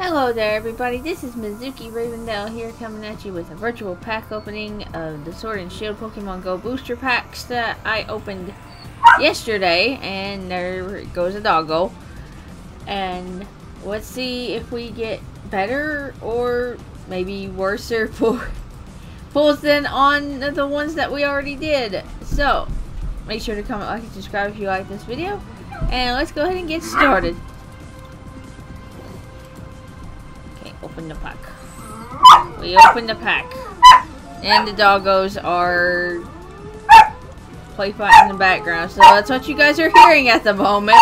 Hello there everybody, this is Mizuki Ravendale here coming at you with a virtual pack opening of the Sword and Shield Pokemon Go booster packs that I opened yesterday and there goes a doggo and let's see if we get better or maybe worse pull pulls than on the ones that we already did. So make sure to comment, like, and subscribe if you like this video and let's go ahead and get started. The pack. We open the pack. And the doggos are play fight in the background. So that's what you guys are hearing at the moment.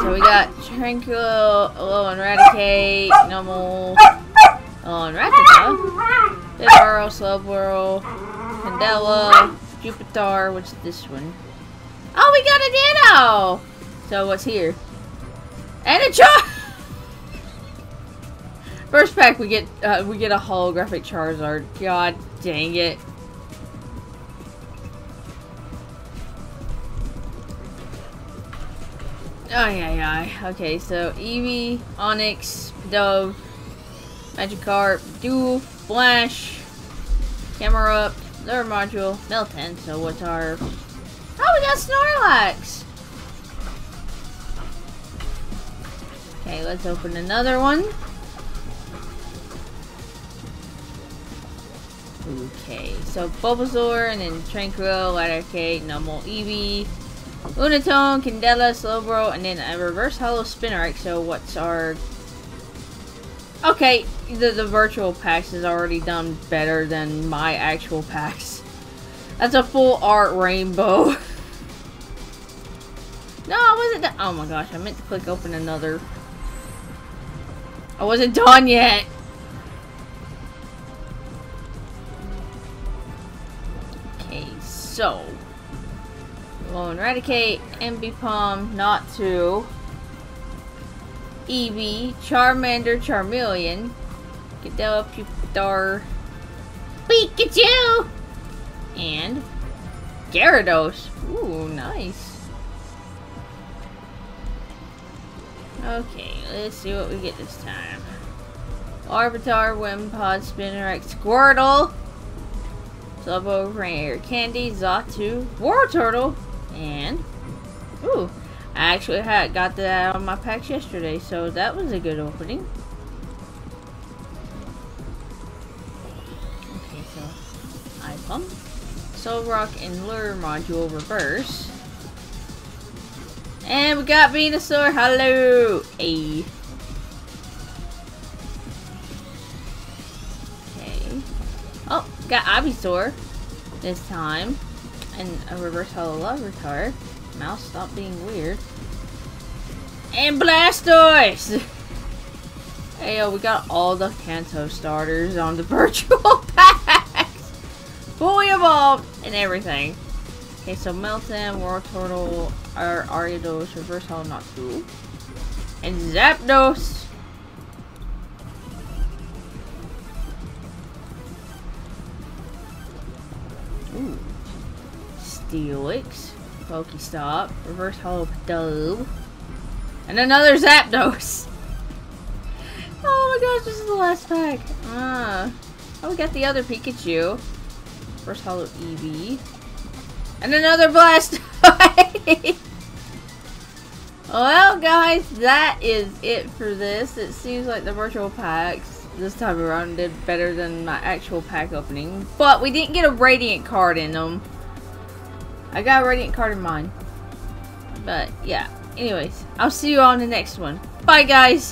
So we got Tranquill, Alolan Raticate, Numel, Alolan Rattata, Bibarel, Slowbro, Candela, Pupitar, which is this one? Oh, we got a Ditto! So what's here? And a Char! First pack, we get uh, we get a holographic Charizard. God dang it! Oh yeah, yeah. Okay, so Eevee, Onix, Dove, Magikarp, Duel, Flash, Camera Up, Lure Module, Meltan. So what's our? Oh, we got Snorlax. Okay, let's open another one. Okay, so Bulbasaur and then Tranquill, Raticate, Numel Eevee, Lunatone, Candela, Slowbro, and then a reverse holo Spinarak. So what's our... Okay, the, the virtual packs is already done better than my actual packs. That's a full art rainbow. no, I wasn't done. Oh my gosh, I meant to click open another. I wasn't done yet. So, we'll eradicate Ambipom, Natu, Eevee, Charmander, Charmeleon, Candela, Pupitar, Pikachu, and Gyarados. Ooh, nice. Okay, let's see what we get this time. Larvitar, Wimpod, Spinarak, Squirtle, Slowbro, Rare Candy, Xatu, War Turtle, and... Ooh, I actually had got that on my packs yesterday, so that was a good opening. Okay, so Aipom, Solrock, and Lure Module Reverse. And we got Venusaur, hello! A. Got Ivysaur this time. And a reverse holo Larvitar. Mouse, stop being weird. And Blastoise! hey, yo, we got all the Kanto starters on the virtual packs. Fully evolved and everything. Okay, so Meltan, Wartortle, Ar Ariados, Reverse Holo Natu, and Zapdos. Ooh. Steelix. Pokestop. Reverse Holo Dove. And another Zapdos. Oh my gosh, this is the last pack. Ah. Oh, we got the other Pikachu. First Holo Eevee. And another Blastoise. well, guys, that is it for this. It seems like the virtual packs this time around did better than my actual pack opening. But we didn't get a Radiant card in them. I got a Radiant card in mine. But, yeah. Anyways, I'll see you on the next one. Bye, guys!